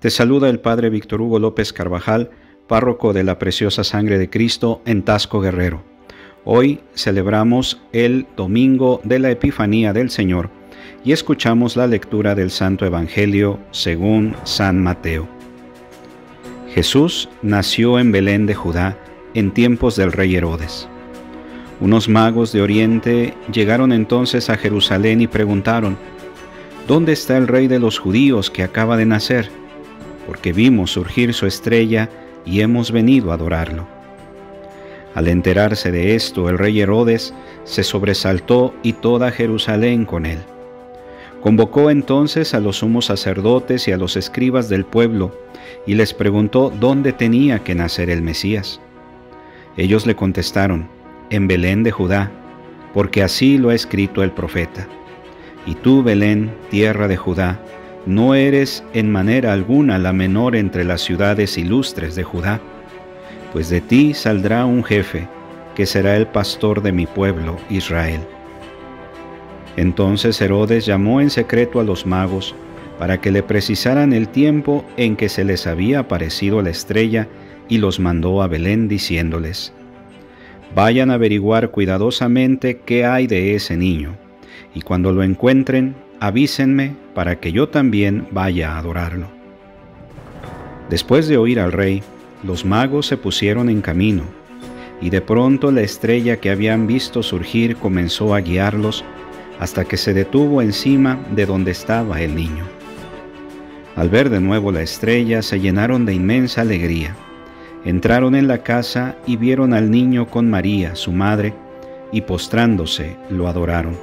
Te saluda el Padre Víctor Hugo López Carvajal, párroco de la Preciosa Sangre de Cristo en Tasco Guerrero. Hoy celebramos el Domingo de la Epifanía del Señor y escuchamos la lectura del Santo Evangelio según San Mateo. Jesús nació en Belén de Judá en tiempos del rey Herodes. Unos magos de Oriente llegaron entonces a Jerusalén y preguntaron, ¿Dónde está el rey de los judíos que acaba de nacer? Porque vimos surgir su estrella y hemos venido a adorarlo. Al enterarse de esto, el rey Herodes se sobresaltó y toda Jerusalén con él. Convocó entonces a los sumos sacerdotes y a los escribas del pueblo y les preguntó dónde tenía que nacer el Mesías. Ellos le contestaron, en Belén de Judá, porque así lo ha escrito el profeta. Y tú, Belén, tierra de Judá, no eres en manera alguna la menor entre las ciudades ilustres de Judá, pues de ti saldrá un jefe, que será el pastor de mi pueblo Israel. Entonces Herodes llamó en secreto a los magos, para que le precisaran el tiempo en que se les había aparecido la estrella, y los mandó a Belén diciéndoles, Vayan a averiguar cuidadosamente qué hay de ese niño, y cuando lo encuentren, avísenme para que yo también vaya a adorarlo. Después de oír al rey, los magos se pusieron en camino, y de pronto la estrella que habían visto surgir comenzó a guiarlos hasta que se detuvo encima de donde estaba el niño. Al ver de nuevo la estrella se llenaron de inmensa alegría. Entraron en la casa y vieron al niño con María, su madre, y postrándose lo adoraron.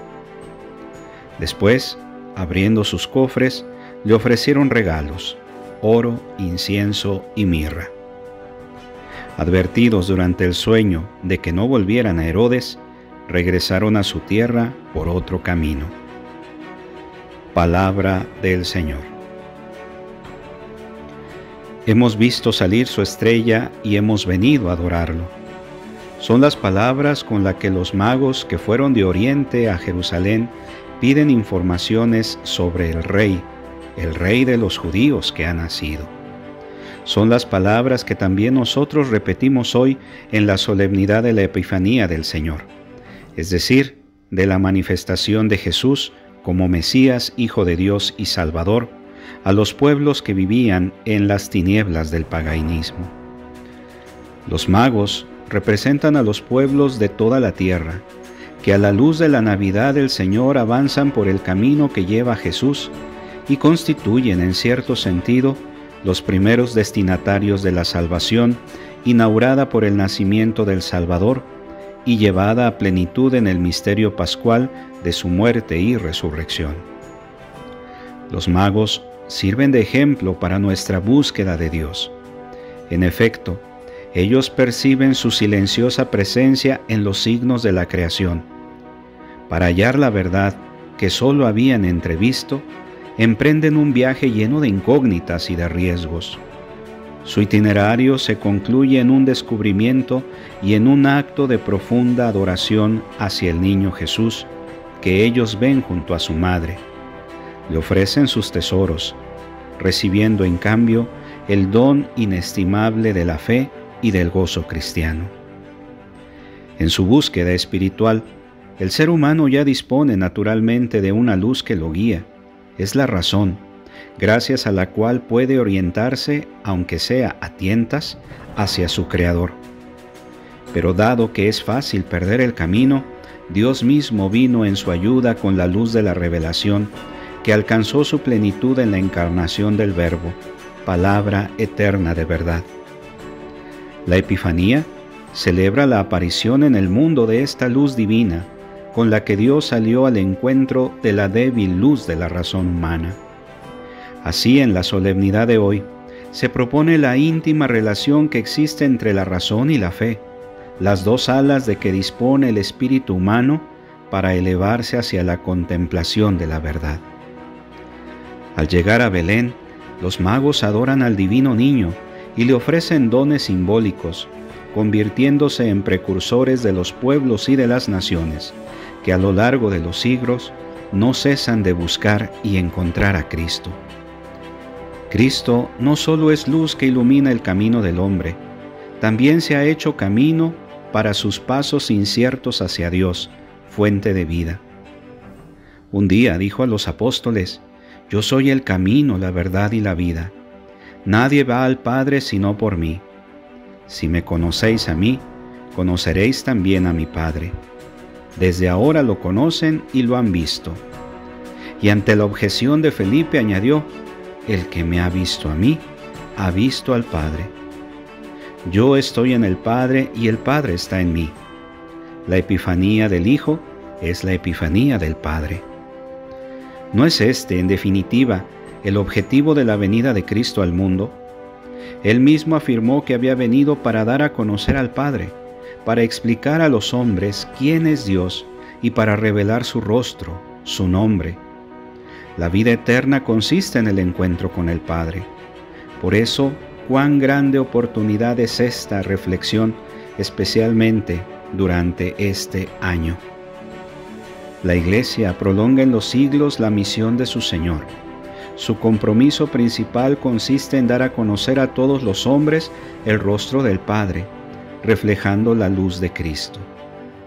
Después abriendo sus cofres, le ofrecieron regalos, oro, incienso y mirra. Advertidos durante el sueño de que no volvieran a Herodes, regresaron a su tierra por otro camino. Palabra del Señor. Hemos visto salir su estrella y hemos venido a adorarlo. Son las palabras con las que los magos que fueron de Oriente a Jerusalén piden informaciones sobre el rey, el rey de los judíos que ha nacido. Son las palabras que también nosotros repetimos hoy en la solemnidad de la Epifanía del Señor, es decir, de la manifestación de Jesús como Mesías, Hijo de Dios y Salvador, a los pueblos que vivían en las tinieblas del paganismo. Los magos representan a los pueblos de toda la tierra, que a la luz de la Navidad del Señor avanzan por el camino que lleva Jesús y constituyen en cierto sentido los primeros destinatarios de la salvación inaugurada por el nacimiento del Salvador y llevada a plenitud en el misterio pascual de su muerte y resurrección. Los magos sirven de ejemplo para nuestra búsqueda de Dios. En efecto, ellos perciben su silenciosa presencia en los signos de la creación para hallar la verdad que sólo habían entrevisto, emprenden un viaje lleno de incógnitas y de riesgos. Su itinerario se concluye en un descubrimiento y en un acto de profunda adoración hacia el niño Jesús que ellos ven junto a su madre. Le ofrecen sus tesoros, recibiendo en cambio el don inestimable de la fe y del gozo cristiano. En su búsqueda espiritual, el ser humano ya dispone naturalmente de una luz que lo guía. Es la razón, gracias a la cual puede orientarse, aunque sea a tientas, hacia su Creador. Pero dado que es fácil perder el camino, Dios mismo vino en su ayuda con la luz de la revelación, que alcanzó su plenitud en la encarnación del Verbo, palabra eterna de verdad. La Epifanía celebra la aparición en el mundo de esta luz divina, con la que Dios salió al encuentro de la débil luz de la razón humana. Así en la solemnidad de hoy se propone la íntima relación que existe entre la razón y la fe, las dos alas de que dispone el espíritu humano para elevarse hacia la contemplación de la verdad. Al llegar a Belén, los magos adoran al divino niño y le ofrecen dones simbólicos, convirtiéndose en precursores de los pueblos y de las naciones, que a lo largo de los siglos no cesan de buscar y encontrar a Cristo. Cristo no solo es luz que ilumina el camino del hombre, también se ha hecho camino para sus pasos inciertos hacia Dios, fuente de vida. Un día dijo a los apóstoles, Yo soy el camino, la verdad y la vida. Nadie va al Padre sino por mí. Si me conocéis a mí, conoceréis también a mi Padre. Desde ahora lo conocen y lo han visto. Y ante la objeción de Felipe añadió, El que me ha visto a mí, ha visto al Padre. Yo estoy en el Padre y el Padre está en mí. La epifanía del Hijo es la epifanía del Padre. ¿No es este, en definitiva, el objetivo de la venida de Cristo al mundo? Él mismo afirmó que había venido para dar a conocer al Padre, para explicar a los hombres quién es Dios y para revelar su rostro, su nombre. La vida eterna consiste en el encuentro con el Padre. Por eso, cuán grande oportunidad es esta reflexión, especialmente durante este año. La Iglesia prolonga en los siglos la misión de su Señor. Su compromiso principal consiste en dar a conocer a todos los hombres el rostro del Padre, reflejando la luz de Cristo,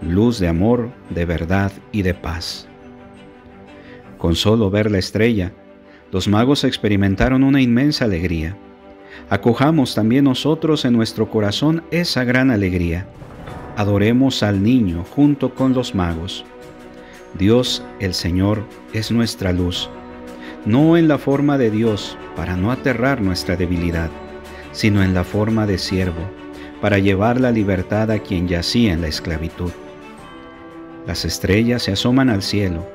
luz de amor, de verdad y de paz. Con solo ver la estrella, los magos experimentaron una inmensa alegría. Acojamos también nosotros en nuestro corazón esa gran alegría. Adoremos al niño junto con los magos. Dios el Señor es nuestra luz, no en la forma de Dios para no aterrar nuestra debilidad, sino en la forma de siervo, para llevar la libertad a quien yacía en la esclavitud. Las estrellas se asoman al cielo,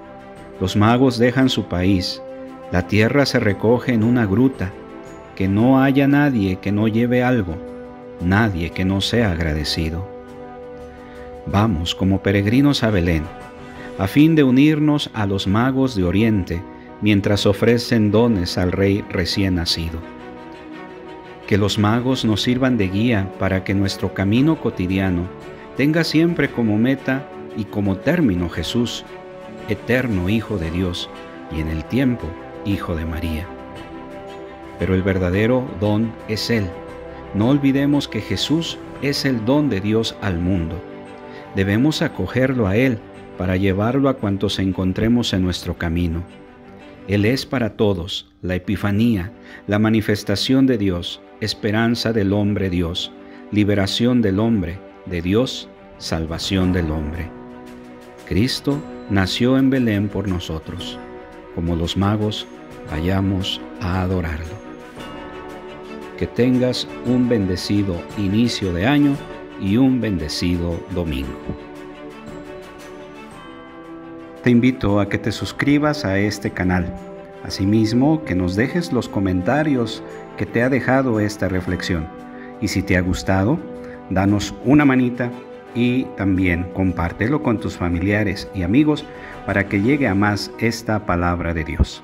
los magos dejan su país, la tierra se recoge en una gruta, que no haya nadie que no lleve algo, nadie que no sea agradecido. Vamos como peregrinos a Belén a fin de unirnos a los magos de Oriente mientras ofrecen dones al Rey recién nacido. Que los magos nos sirvan de guía para que nuestro camino cotidiano tenga siempre como meta y como término Jesús, eterno Hijo de Dios y en el tiempo Hijo de María. Pero el verdadero don es Él. No olvidemos que Jesús es el don de Dios al mundo. Debemos acogerlo a Él para llevarlo a cuantos encontremos en nuestro camino. Él es para todos la epifanía, la manifestación de Dios, esperanza del hombre Dios, liberación del hombre de Dios, salvación del hombre. Cristo nació en Belén por nosotros. Como los magos, vayamos a adorarlo. Que tengas un bendecido inicio de año y un bendecido domingo te invito a que te suscribas a este canal. Asimismo, que nos dejes los comentarios que te ha dejado esta reflexión. Y si te ha gustado, danos una manita y también compártelo con tus familiares y amigos para que llegue a más esta palabra de Dios.